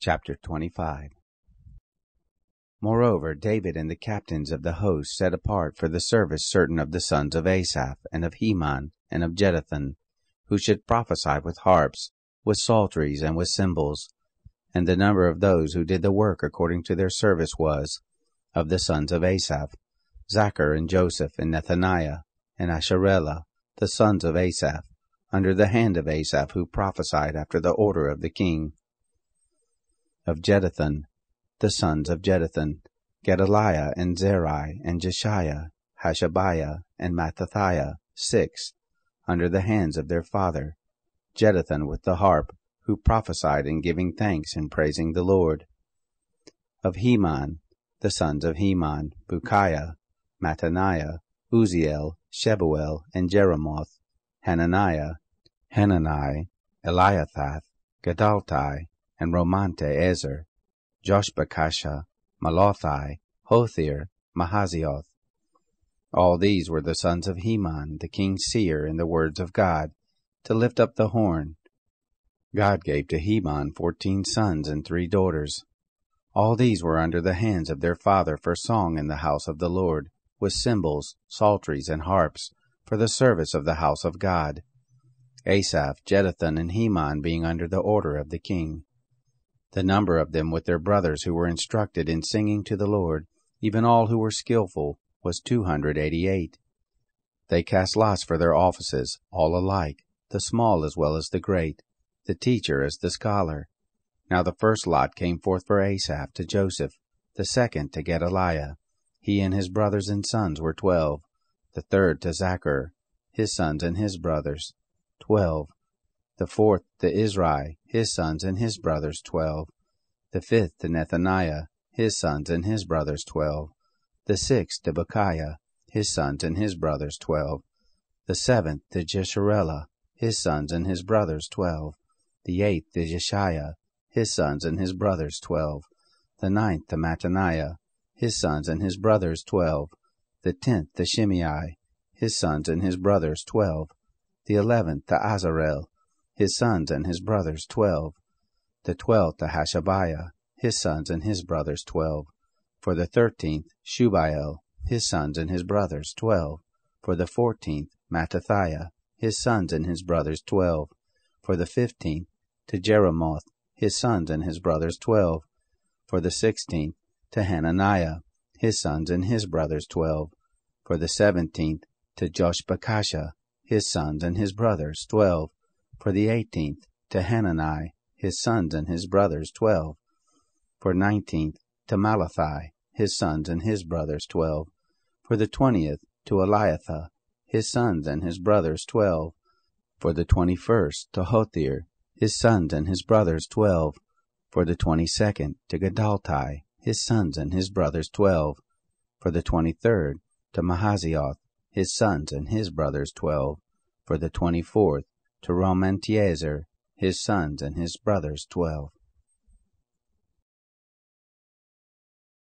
Chapter 25 Moreover, David and the captains of the host set apart for the service certain of the sons of Asaph, and of Heman, and of Jeduthun, who should prophesy with harps, with psalteries, and with cymbals. And the number of those who did the work according to their service was, of the sons of Asaph, Zaccur, and Joseph, and Nethaniah, and Asharelah, the sons of Asaph, under the hand of Asaph, who prophesied after the order of the king. Of Jeduthun, the sons of Jeduthun, Gedaliah, and Zeri, and Jeshaiah, Hashabiah, and Mattithiah, six, under the hands of their father, Jeduthun with the harp, who prophesied in giving thanks and praising the Lord. Of Heman, the sons of Heman, Bukkiah, Mattaniah, Uzziel, Shebuel, and Jerimoth, Hananiah, Hanani, Eliathah, Giddalti, and Romamti-Ezer, Joshbekashah, Mallothi, Hothir, Mahazioth. All these were the sons of Heman, the king's seer, in the words of God, to lift up the horn. God gave to Heman fourteen sons and three daughters. All these were under the hands of their father for song in the house of the Lord, with cymbals, psalteries, and harps, for the service of the house of God. Asaph, Jeduthun, and Heman being under the order of the king. The number of them with their brothers who were instructed in singing to the Lord, even all who were skilful, was two hundred eighty eight. They cast lots for their offices, all alike, the small as well as the great, the teacher as the scholar. Now the first lot came forth for Asaph to Joseph, the second to Gedaliah. He and his brothers and sons were twelve. The third to Zaccur, his sons and his brothers, twelve. The fourth to Izri, his sons and his brothers, twelve. The fifth to Nethaniah, his sons and his brothers, twelve. The sixth to Bukkiah, his sons and his brothers, twelve. The seventh to Jesharelah, his sons and his brothers twelve, the eighth to Jeshaiah, his sons and his brothers twelve, the ninth to Mattaniah, his sons and his brothers twelve, the tenth to Shimei, his sons and his brothers twelve, the eleventh to Azarel, his sons and his brothers twelve, the twelfth to Hashabiah, his sons and his brothers twelve, for the thirteenth Shubael, his sons and his brothers twelve, for the fourteenth Mattithiah, his sons and his brothers twelve. For the fifteenth, to Jeremoth, his sons and his brothers twelve. For the sixteenth, to Hananiah, his sons and his brothers twelve. For the seventeenth, to Joshbekashah, his sons and his brothers twelve. For the eighteenth, to Hanani, his sons and his brothers twelve. For nineteenth, to Mallothi, his sons and his brothers twelve. For the twentieth, to Eliathah, his sons and his brothers twelve. For the twenty first to Hothir, his sons and his brothers twelve. For the twenty second to Giddalti, his sons and his brothers twelve. For the twenty third to Mahazioth, his sons and his brothers twelve. For the twenty fourth to Romamti-Ezer, his sons and his brothers twelve.